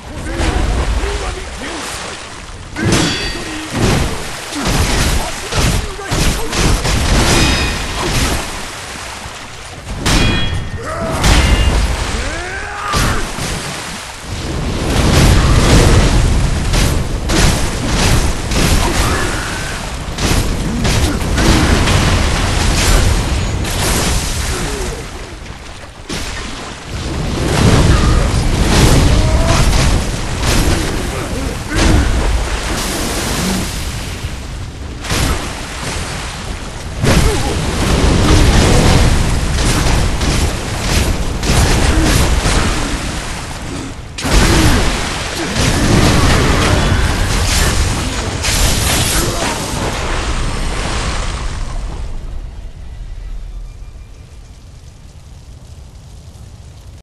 せよ